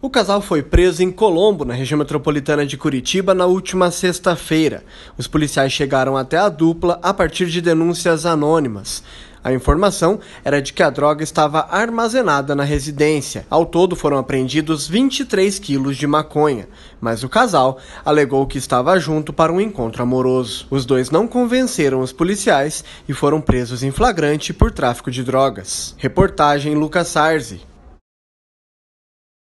O casal foi preso em Colombo, na região metropolitana de Curitiba, na última sexta-feira. Os policiais chegaram até a dupla a partir de denúncias anônimas. A informação era de que a droga estava armazenada na residência. Ao todo foram apreendidos 23 quilos de maconha, mas o casal alegou que estava junto para um encontro amoroso. Os dois não convenceram os policiais e foram presos em flagrante por tráfico de drogas. Reportagem Lucas Sarzi.